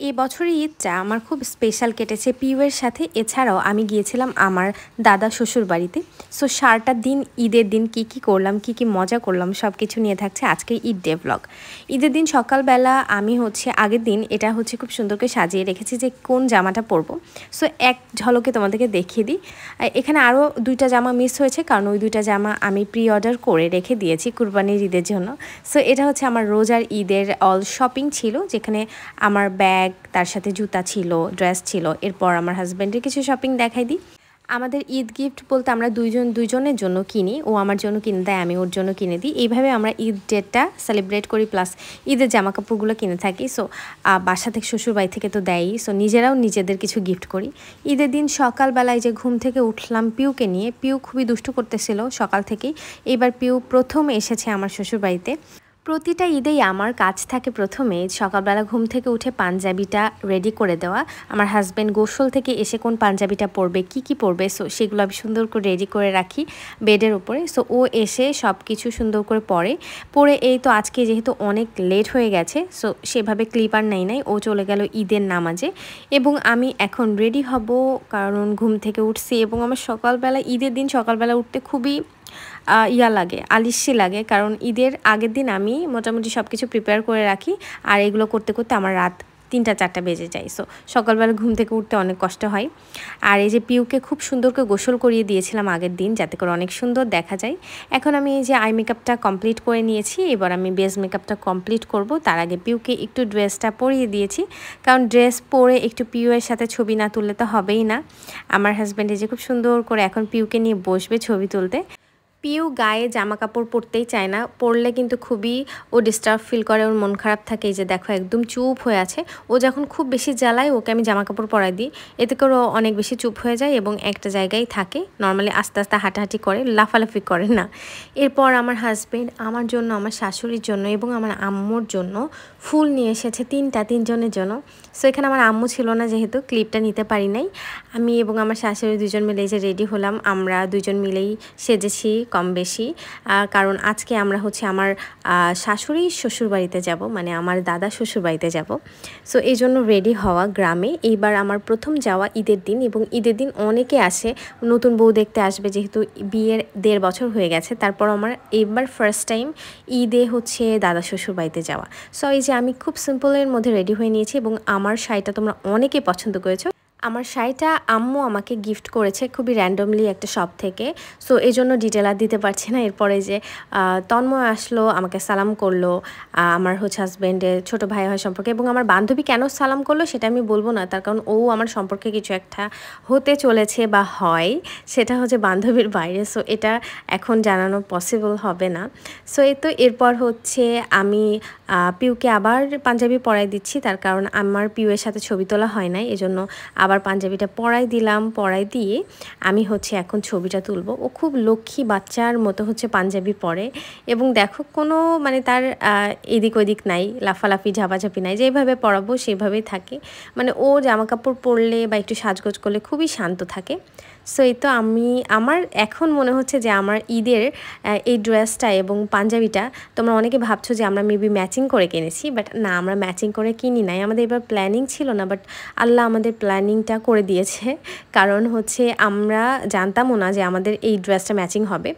এই বছরের ঈদটা আমার খুব স্পেশাল কেটেছে। পিউয়ের সাথে এছাড়াও আমি গিয়েছিলাম আমার দাদা শ্বশুর বাড়িতে। সো সারটা দিন, ঈদের দিন কি কি করলাম, কি কি মজা করলাম সব কিছু নিয়ে থাকছে আজকে ঈদ ডে ব্লগ ঈদের দিন সকালবেলা আমি হচ্ছে, আগের দিন এটা হচ্ছে খুব সুন্দর করে সাজিয়ে রেখেছি যে কোন জামাটা পরবো। সো এক ঝলকে তোমাদেরকে দেখিয়ে দিই। এখানে আরও দুইটা জামা মিস হয়েছে কারণ ওই দুইটা জামা আমি প্রি অর্ডার করে রেখে দিয়েছি কুরবানির ঈদের জন্য। সো এটা হচ্ছে আমার রোজার ঈদের অল শপিং ছিল, যেখানে আমার ব্যাগ ব্যাগ, তার সাথে জুতা ছিল, ড্রেস ছিল। এরপর আমার হাজব্যান্ডের কিছু শপিং দেখাই দিই। আমাদের ঈদ গিফট বলতে আমরা দুইজন, দুইজনের জন্য কিনি। ও আমার জন্য কিনে দেয়, আমি ওর জন্য কিনে দিই। এইভাবে আমরা ঈদ ডেটটা সেলিব্রেট করি প্লাস ঈদের জামা কাপড়গুলো কিনে থাকি। সো বাসা থেকে শ্বশুরবাড়ি থেকে তো দেয়ই। সো নিজেরাও নিজেদের কিছু গিফট করি। ঈদের দিন সকালবেলায় যে ঘুম থেকে উঠলাম পিউকে নিয়ে, পিউ খুবই দুষ্টু করতেছিল সকাল থেকেই। এবার পিউ প্রথম এসেছে আমার শ্বশুরবাড়িতে। প্রতিটা ঈদেই আমার কাজ থাকে প্রথমে। সকালবেলা ঘুম থেকে উঠে পাঞ্জাবিটা রেডি করে দেওয়া। আমার হাজব্যান্ড গোসল থেকে এসে কোন পাঞ্জাবিটা পরবে, কি কি পরবে সো সেগুলো আমি সুন্দর করে রেডি করে রাখি বেডের উপরে। সো ও এসে সব কিছু সুন্দর করে পরে। পরে এই তো আজকে যেহেতু অনেক লেট হয়ে গেছে সো সেভাবে ক্লিপার নেই নাই, ও চলে গেল ঈদের নামাজে। এবং আমি এখন রেডি হব, কারণ ঘুম থেকে উঠছি এবং আমার সকালবেলা, ঈদের দিন সকালবেলা উঠতে খুবই ইয়া লাগে আলিশি লাগে। কারণ ঈদের আগের দিন আমি মোটামুটি সব কিছু প্রিপেয়ার করে রাখি আর এগুলো করতে করতে আমার রাত তিনটা, চারটা বেজে যায়। সো সকালবেলা ঘুম থেকে উঠতে অনেক কষ্ট হয়। আর এই যে পিউকে খুব সুন্দর করে গোসল করিয়ে দিয়েছিলাম আগের দিন যাতে করে অনেক সুন্দর দেখা যায়। এখন আমি এই যে আই মেকআপটা কমপ্লিট করে নিয়েছি, এবার আমি বেস মেকআপটা কমপ্লিট করব। তার আগে পিউকে একটু ড্রেসটা পরিয়ে দিয়েছি। কারণ ড্রেস পরে একটু পিউয়ের সাথে ছবি না তুললে তো হবেই না। আমার হাজব্যান্ডে যে খুব সুন্দর করে এখন পিউকে নিয়ে বসবে ছবি তুলতে। পিউ গায়ে জামা কাপড় পরতেই চায় না। পরলে কিন্তু খুবই ও ডিস্টার্ব ফিল করে, ওর মন খারাপ থাকে। যে দেখো, একদম চুপ হয়ে আছে। ও যখন খুব বেশি জ্বালায়, ওকে আমি জামা কাপড় পরাই দিই। এতে করে ও অনেক বেশি চুপ হয়ে যায় এবং একটা জায়গায় থাকে। নর্মালি আস্তে আস্তে হাঁটাহাঁটি করে, লাফালাফি করে না। এরপর আমার হাজব্যান্ড আমার জন্য, আমার শাশুড়ির জন্য এবং আমার আম্মুর জন্য ফুল নিয়ে এসেছে তিনটা, তিনজনের জন্য। সো এখানে আমার আম্মু ছিল না যেহেতু ক্লিপটা নিতে পারি নাই। আমি এবং আমার শাশুড়ি দুজন মিলে যে রেডি হলাম। আমরা দুজন মিলেই সেজেছি কম বেশি কারণ আজকে আমরা হচ্ছে আমার শাশুড়ি শ্বশুর বাড়িতে যাব মানে আমার দাদা শ্বশুর বাড়িতে যাব। সো এই জন্য রেডি হওয়া গ্রামে। এইবার আমার প্রথম যাওয়া ঈদের দিন এবং ঈদের দিন অনেকে আসে, নতুন বউ দেখতে আসবে, যেহেতু বিয়ের দেড় বছর হয়ে গেছে। তারপর আমার এইবার ফার্স্ট টাইম ঈদে হচ্ছে দাদা শ্বশুর বাড়িতে যাওয়া। সো এই যে আমি খুব সিম্পলের মধ্যে রেডি হয়ে নিয়েছি এবং আমার শাড়িটা তোমরা অনেকে পছন্দ করেছ। আমার শাড়িটা আম্মু আমাকে গিফট করেছে খুবই র্যান্ডমলি একটা শপ থেকে। সো এই জন্য ডিটেল আর দিতে পারছি না। এরপরে যে তন্ময় আসলো, আমাকে সালাম করল আমার হচ্ছে হাজব্যান্ডের ছোটো ভাই হয় সম্পর্কে। এবং আমার বান্ধবী কেন সালাম করল সেটা আমি বলব না। তার কারণ ও আমার সম্পর্কে কিছু একটা হতে চলেছে বা হয়, সেটা হচ্ছে বান্ধবীর বাইরে। সো এটা এখন জানানো পসিবল হবে না। সো এই তো এরপর হচ্ছে আমি পিউকে আবার পাঞ্জাবি পরাই দিচ্ছি। তার কারণ আমার পিউয়ের সাথে ছবি তোলা হয় নাই। এজন্য আবার পাঞ্জাবিটা পরাই দিলাম পরাই দিয়ে আমি হচ্ছে এখন ছবিটা তুলব। ও খুব লক্ষ্মী বাচ্চার মতো হচ্ছে পাঞ্জাবি পরে এবং দেখো কোনো মানে তার এদিক ওদিক নাই, লাফালাফি, ঝাপাঝাপি নাই, যেভাবে পরাবো সেভাবেই থাকে। মানে ও জামা কাপড় পরলে বা একটু সাজগোজ করলে খুবই শান্ত থাকে। সো এই তো আমি, আমার এখন মনে হচ্ছে যে আমার ঈদের এই ড্রেসটা এবং পাঞ্জাবিটা তোমরা অনেকে ভাবছ যে আমরা মেবি ম্যাচিং করে কিনেছি বাট না, আমরা ম্যাচিং করে কিনি নাই। আমাদের এবার প্ল্যানিং ছিল না বাট আল্লাহ আমাদের প্ল্যানিংটা করে দিয়েছে। কারণ হচ্ছে আমরা জানতামও না যে আমাদের এই ড্রেসটা ম্যাচিং হবে।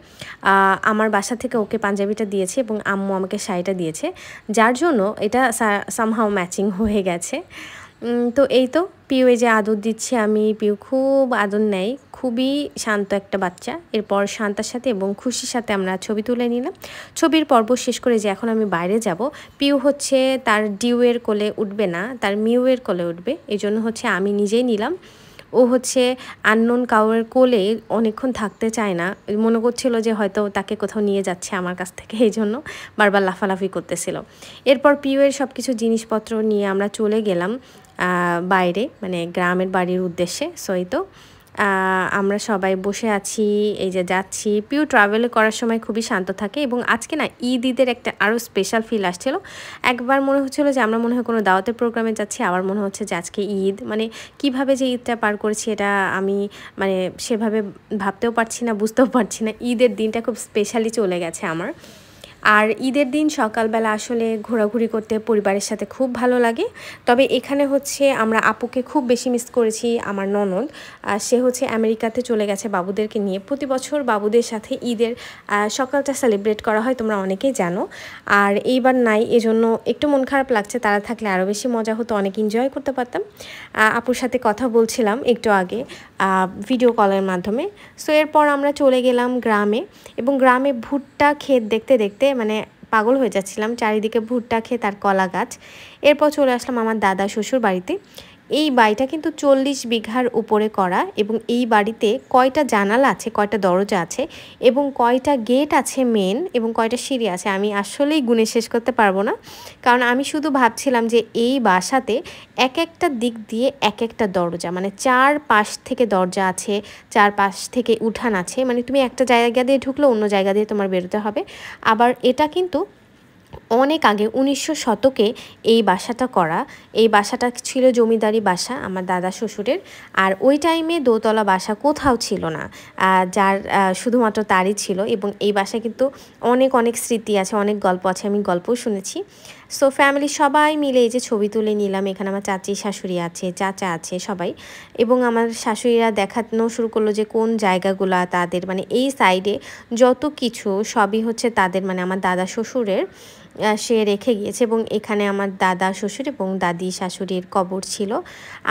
আমার বাসা থেকে ওকে পাঞ্জাবিটা দিয়েছে এবং আম্মু আমাকে শাড়িটা দিয়েছে। যার জন্য এটা সামহাও ম্যাচিং হয়ে গেছে। তো এই তো পিউ এই যে আদর দিচ্ছি আমি, পিউ খুব আদর নেয়। খুবই শান্ত একটা বাচ্চা। এরপর শান্তার সাথে এবং খুশির সাথে আমরা ছবি তুলে নিলাম। ছবির পর্ব শেষ করে যে এখন আমি বাইরে যাব, পিউ হচ্ছে তার ডিউয়ের কোলে উঠবে না, তার মিউয়ের কোলে উঠবে। এই জন্য হচ্ছে আমি নিজেই নিলাম। ও হচ্ছে আননোন কাউয়ের কোলে অনেকক্ষণ থাকতে চায় না। মনে করছিল যে হয়তো তাকে কোথাও নিয়ে যাচ্ছে আমার কাছ থেকে এই জন্য বারবার লাফালাফি করতেছিল। এরপর পিউয়ের সব কিছু জিনিসপত্র নিয়ে আমরা চলে গেলাম বাইরে মানে গ্রামের বাড়ির উদ্দেশ্যে সো এই তো আমরা সবাই বসে আছি, এই যে যাচ্ছি। পিউ ট্রাভেল করার সময় খুবই শান্ত থাকে এবং আজকে না ঈদ ঈদের একটা আরও স্পেশাল ফিল আসছিল। একবার মনে হচ্ছিল যে আমরা মনে হয় কোনো দাওয়াতের প্রোগ্রামে যাচ্ছি, আবার মনে হচ্ছে যে আজকে ঈদ। মানে কীভাবে যে ঈদটা পার করেছি এটা আমি মানে সেভাবে ভাবতেও পারছি না, বুঝতেও পারছি না। ঈদের দিনটা খুব স্পেশালি চলে গেছে আমার। আর ঈদের দিন সকালবেলা আসলে ঘোরাঘুরি করতে পরিবারের সাথে খুব ভালো লাগে। তবে এখানে হচ্ছে আমরা আপুকে খুব বেশি মিস করেছি, আমার ননদ। সে হচ্ছে আমেরিকাতে চলে গেছে বাবুদেরকে নিয়ে। প্রতি বছর বাবুদের সাথে ঈদের সকালটা সেলিব্রেট করা হয়, তোমরা অনেকেই জানো। আর এইবার নাই, এজন্য একটু মন খারাপ লাগছে, তারা থাকলে আরও বেশি মজা হতো, অনেক এনজয় করতে পারতাম। আপুর সাথে কথা বলছিলাম একটু আগে ভিডিও কলের মাধ্যমে। সো এরপর আমরা চলে গেলাম গ্রামে। এবং গ্রামে ভুট্টা ক্ষেত দেখতে দেখতে মানে পাগল হয়ে যাচ্ছিলাম। চারিদিকে ভুট্টা খেয়ে তার কলা গাছ এরপর চলে আসলাম আমার দাদা শ্বশুর বাড়িতে। এই বাড়িটা কিন্তু চল্লিশ বিঘার উপরে করা এবং এই বাড়িতে কয়টা জানালা আছে, কয়টা দরজা আছে এবং কয়টা গেট আছে মেন এবং কয়টা সিঁড়ি আছে, আমি আসলেই গুণে শেষ করতে পারব না। কারণ আমি শুধু ভাবছিলাম যে এই বাসাতে এক একটা দিক দিয়ে এক একটা দরজা মানে চার পাশ থেকে দরজা আছে চার পাশ থেকে উঠান আছে মানে তুমি একটা জায়গা দিয়ে ঢুকলে অন্য জায়গা দিয়ে তোমার বেরোতে হবে। আবার এটা কিন্তু অনেক আগে, উনিশশো শতকে এই বাসাটা করা, এই বাসাটা ছিল জমিদারি বাসা আমার দাদা শ্বশুরের। আর ওই টাইমে দোতলা বাসা কোথাও ছিল না। যার শুধুমাত্র তারই ছিল এবং এই বাসায় কিন্তু অনেক অনেক স্মৃতি আছে, অনেক গল্প আছে, আমি গল্পও শুনেছি। সো ফ্যামিলি সবাই মিলে এই যে ছবি তুলে নিলাম, এখানে আমার চাচি, শাশুড়ি আছে, চাচা আছে সবাই। এবং আমার শাশুড়িরা দেখানো শুরু করল যে কোন জায়গাগুলো তাদের মানে এই সাইডে যত কিছু সবই হচ্ছে তাদের মানে আমার দাদা শ্বশুরের। সে রেখে গিয়েছে এবং এখানে আমার দাদা শ্বশুর এবং দাদি শাশুড়ির কবর ছিল।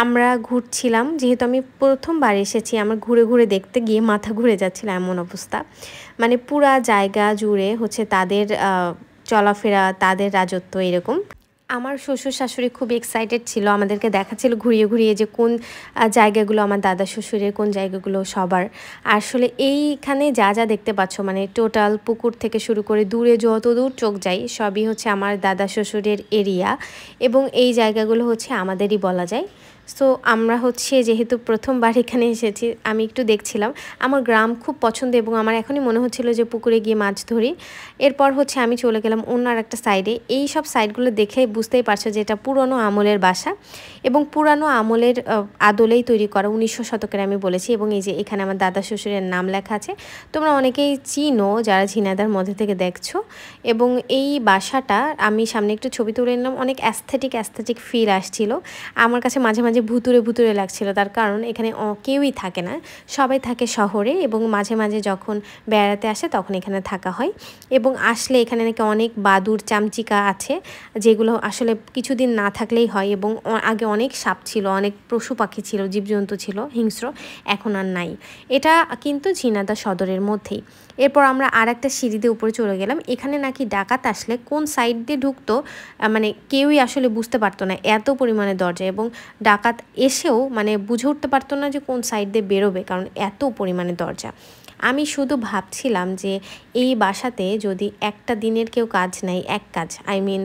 আমরা ঘুরছিলাম, যেহেতু আমি প্রথমবার এসেছি, আমার ঘুরে ঘুরে দেখতে গিয়ে মাথা ঘুরে যাচ্ছিল এমন অবস্থা। মানে পুরা জায়গা জুড়ে হচ্ছে তাদের চলাফেরা, তাদের রাজত্ব এরকম। আমার শ্বশুর শাশুড়ি খুব এক্সাইটেড ছিল, আমাদেরকে দেখাচ্ছিল ঘুরিয়ে ঘুরিয়ে যে কোন জায়গাগুলো আমার দাদা শ্বশুরের, কোন জায়গাগুলো সবার। আসলে এইখানে যা যা দেখতে পাচ্ছ মানে টোটাল পুকুর থেকে শুরু করে দূরে যত দূর চোখ যাই সবই হচ্ছে আমার দাদা শ্বশুরের এরিয়া এবং এই জায়গাগুলো হচ্ছে আমাদেরই বলা যায়। সো আমরা হচ্ছে যেহেতু প্রথমবার এখানে এসেছি, আমি একটু দেখছিলাম। আমার গ্রাম খুব পছন্দ এবং আমার এখনই মনে হচ্ছিল যে পুকুরে গিয়ে মাছ ধরি। এরপর হচ্ছে আমি চলে গেলাম অন্য আর একটা সাইডে এই সব সাইডগুলো দেখে বুঝতেই পারছ যে এটা পুরনো আমলের বাসা এবং পুরানো আমলের আদলেই তৈরি করা। উনিশশো শতকের আমি বলেছি এবং এই যে এখানে আমার দাদা শ্বশুরের নাম লেখা আছে। তোমরা অনেকেই চিনো যারা ঝিনাদার মধ্যে থেকে দেখছ এবং এই বাসাটা আমি সামনে একটু ছবি তুলে নিলাম। অনেক অ্যাস্থেটিক অ্যাস্থেটিক ফিল আসছিল। আমার কাছে মাঝে মাঝে ভুতুরে ভুতুরে লাগছিল। তার কারণ এখানে কেউই থাকে না। সবাই থাকে শহরে এবং মাঝে মাঝে যখন বেড়াতে আসে তখন এখানে থাকা হয়। এবং আসলে এখানে নাকি অনেক বাদুর চামচিকা আছে যেগুলো আসলে কিছুদিন না থাকলেই হয় এবং আগে অনেক সাপ ছিল, অনেক পশু পাখি ছিল, জীবজন্তু ছিল, হিংস্র, এখন আর নাই। এটা কিন্তু ঝিনাদা সদরের মধ্যেই। এরপর আমরা আর একটা সিঁড়িতে উপরে চলে গেলাম। এখানে নাকি ডাকাত আসলে কোন সাইড দিয়ে ঢুকতো মানে কেউই আসলে বুঝতে পারতো না এত পরিমাণে দরজা এবং ডাকাত এসেও মানে বুঝে উঠতে পারতো না যে কোন সাইড দিয়ে বেরোবে, কারণ এত পরিমাণে দরজা। আমি শুধু ভাবছিলাম যে এই বাসাতে যদি একটা দিনের কেউ কাজ নেয়, এক কাজ আই মিন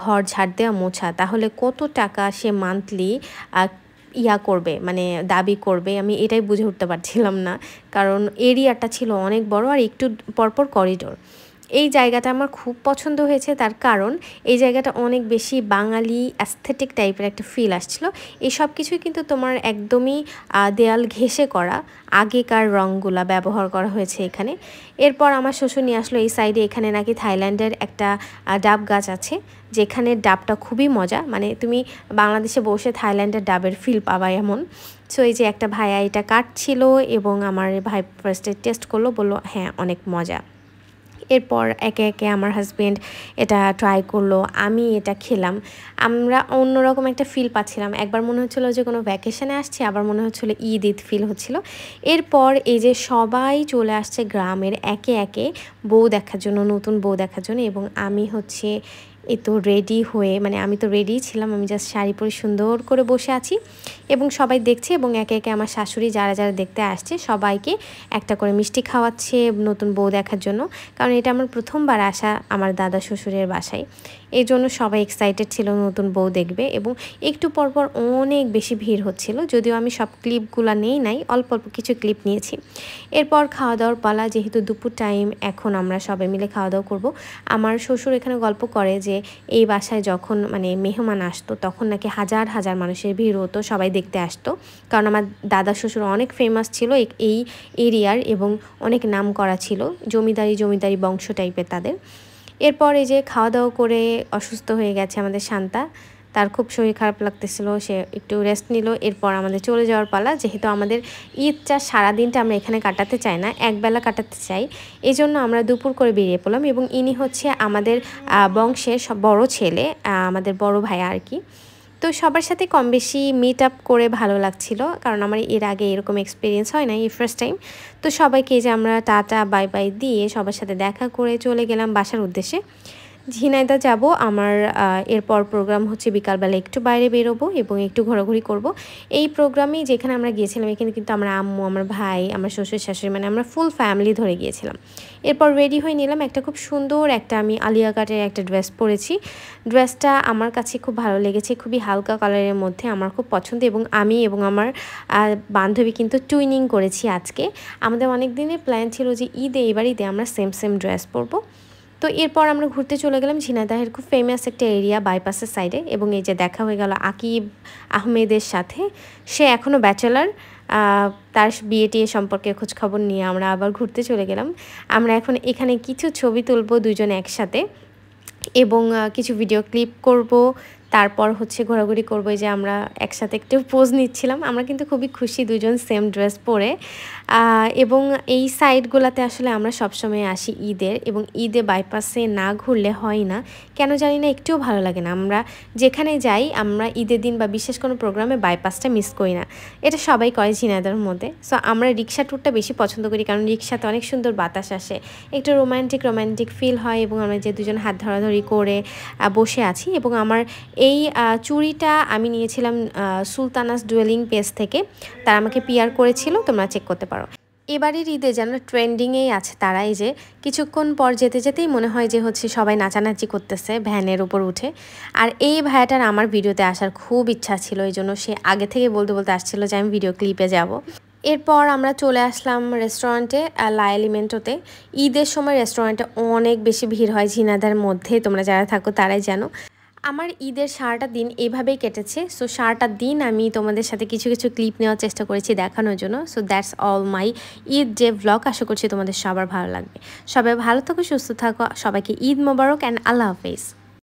ঘর ঝাড় দেওয়া মোছা, তাহলে কত টাকা সে মান্থলি ইয়া করবে মানে দাবি করবে? আমি এটাই বুঝে উঠতে পারছিলাম না। কারণ এরিয়াটা ছিল অনেক বড় আর একটু পরপর করিডোর এই জায়গাটা আমার খুব পছন্দ হয়েছে, তার কারণ এই জায়গাটা অনেক বেশি বাঙালি অ্যাস্থেটিক টাইপের একটা ফিল আসছিল। এই সব কিছুই কিন্তু তোমার একদমই দেয়াল ঘেসে করা, আগেকার রঙগুলা ব্যবহার করা হয়েছে এখানে। এরপর আমার শ্বশুর নিয়ে আসলো এই সাইডে এখানে নাকি থাইল্যান্ডের একটা ডাব গাছ আছে, যেখানে ডাবটা খুবই মজা। মানে তুমি বাংলাদেশে বসে থাইল্যান্ডের ডাবের ফিল পাবা এমন। সো এই যে একটা ভাইয়া এটা কাটছিল এবং আমার ভাই ফার্স্টে টেস্ট করল, বলল হ্যাঁ অনেক মজা। এরপর একে একে আমার হাজব্যান্ড এটা ট্রাই করল, আমি এটা খেলাম। আমরা অন্যরকম একটা ফিল পাচ্ছিলাম। একবার মনে হচ্ছিল যে কোনো ভ্যাকেশানে আসছি, আবার মনে হচ্ছিল ঈদ ঈদ ফিল হচ্ছিল। এরপর এই যে সবাই চলে আসছে গ্রামের একে একে বউ দেখার জন্য, নতুন বউ দেখার জন্য, এবং আমি হচ্ছে এই তো রেডি হয়ে মানে আমি তো রেডি ছিলাম, আমি জাস্ট শাড়ি পরে সুন্দর করে বসে আছি। এবং সবাই দেখছে এবং একে একে আমার শাশুড়ি যারা যারা দেখতে আসছে, সবাইকে একটা করে মিষ্টি খাওয়াচ্ছে নতুন বউ দেখার জন্য। কারণ এটা আমার প্রথমবার আসা আমার দাদা শ্বশুরের বাসায়। এই জন্য সবাই এক্সাইটেড ছিল নতুন বউ দেখবে এবং একটু পরপর অনেক বেশি ভিড় হচ্ছিল। যদিও আমি সব ক্লিপগুলো নেই নাই, অল্প অল্প কিছু ক্লিপ নিয়েছি। এরপর খাওয়া দাওয়ার পালা, যেহেতু দুপুর টাইম এখন আমরা সবাই মিলে খাওয়া দাওয়া করব। আমার শ্বশুর এখানে গল্প করে যে এই বাসায় যখন মানে মেহমান আসতো, তখন নাকি হাজার হাজার মানুষের ভিড় হতো, সবাই দেখতে আসতো। কারণ আমার দাদা শ্বশুর অনেক ফেমাস ছিল এই এরিয়ার এবং অনেক নাম করা ছিল, জমিদারি জমিদারি বংশ টাইপের তাদের। এরপর এই যে খাওয়া দাওয়া করে অসুস্থ হয়ে গেছে আমাদের শান্তা তার খুব শরীর খারাপ লাগতেছিল, সে একটু রেস্ট নিল, এরপর আমাদের চলে যাওয়ার পালা। যেহেতু আমাদের ঈদটা সারাদিনটা আমরা এখানে কাটাতে চাই না একবেলা কাটাতে চাই। এই জন্য আমরা দুপুর করে বেরিয়ে পড়লাম এবং ইনি হচ্ছে আমাদের বংশের সব বড় ছেলে আমাদের বড় ভাই আর কি। তো সবার সাথে কম বেশি মিট আপ করে ভালো লাগছিল, কারণ আমার এর আগে এরকম এক্সপিরিয়েন্স হয় না এই ফার্স্ট টাইম তো সবাইকে যে আমরা টাটা বাই বাই দিয়ে সবার সাথে দেখা করে চলে গেলাম বাসার উদ্দেশ্যে। ঝিনাইদা যাব। আমার এরপর প্রোগ্রাম হচ্ছে বিকালবেলা একটু বাইরে বেরোবো এবং একটু ঘোরাঘুরি করব। এই প্রোগ্রামে যেখানে আমরা গিয়েছিলাম, এখানে কিন্তু আমরা আম্মু, আমার ভাই, আমার শ্বশুর শাশুড়ি মানে আমরা ফুল ফ্যামিলি ধরে গিয়েছিলাম। এরপর রেডি হয়ে নিলাম একটা খুব সুন্দর একটা, আমি আলিয়া কাটের একটা ড্রেস পরেছি। ড্রেসটা আমার কাছে খুব ভালো লেগেছে, খুবই হালকা কালারের মধ্যে, আমার খুব পছন্দ এবং আমি এবং আমার বান্ধবী কিন্তু টুইনিং করেছি আজকে। আমাদের অনেক দিনের প্ল্যান ছিল যে ঈদে, এবার ঈদে আমরা সেম সেম ড্রেস পরবো। তো এরপর আমরা ঘুরতে চলে গেলাম ঝিনাদাহের খুব ফেমাস একটা এরিয়া বাইপাসের সাইডে এবং এই যে দেখা হয়ে গেল আকিব আহমেদের সাথে। সে এখনও ব্যাচেলার তার বিয়ে টিয়ে সম্পর্কে খোঁজখবর নিয়ে আমরা আবার ঘুরতে চলে গেলাম। আমরা এখন এখানে কিছু ছবি তুলবো দুজন একসাথে এবং কিছু ভিডিও ক্লিপ করব। তারপর হচ্ছে ঘোরাঘুরি করব যে আমরা একসাথে একটু পোজ নিচ্ছিলাম। আমরা কিন্তু খুবই খুশি দুজন সেম ড্রেস পরে। এবং এই সাইডগুলোতে আসলে আমরা সবসময় আসি ঈদের এবং ঈদে বাইপাসে না ঘুরলে হয় না। কেন জানি না, একটুও ভালো লাগে না। আমরা যেখানে যাই, আমরা ঈদের দিন বা বিশেষ কোনো প্রোগ্রামে বাইপাসটা মিস করি না। এটা সবাই করে ঝিনাদার মধ্যে। সো আমরা রিক্সা ট্যুরটা বেশি পছন্দ করি, কারণ রিক্সাতে অনেক সুন্দর বাতাস আসে। একটু রোম্যান্টিক রোম্যান্টিক ফিল হয় এবং আমরা যে দুজন হাত ধরাধরি করে বসে আছি এবং আমার এই চুড়িটা আমি নিয়েছিলাম সুলতানাস ডুয়েলিং পেজ থেকে। তারা আমাকে পিয়ার করেছিল, তোমরা চেক করতে পারো। এবারের ঈদে যেন ট্রেন্ডিংয়েই আছে তারাই যে কিছুক্ষণ পর যেতে যেতেই মনে হয় যে হচ্ছে সবাই নাচানাচি করতেছে, ভ্যানের উপর উঠে। আর এই ভাইয়াটার আমার ভিডিওতে আসার খুব ইচ্ছা ছিল, এই জন্য সে আগে থেকে বলতে বলতে আসছিল যে আমি ভিডিও ক্লিপে যাব। এরপর আমরা চলে আসলাম রেস্টুরেন্টে লা এলিমেন্টোতে ঈদের সময় রেস্টুরেন্টে অনেক বেশি ভিড় হয়, ঝিনাদার মধ্যে, তোমরা যারা থাকো তারাই জানো। আমার ঈদের সারাটা দিন এভাবেই কেটেছে। সো সারাটা দিন আমি তোমাদের সাথে কিছু কিছু ক্লিপ নেওয়ার চেষ্টা করেছি দেখানোর জন্য। So that's all my Eid যে ব্লগ আশা করছি তোমাদের সবার ভালো লাগবে। সবাই ভালো থাকো, সুস্থ থাকো, সবাইকে ঈদ মোবারক অ্যান্ড আল্লাহ হাফিজ।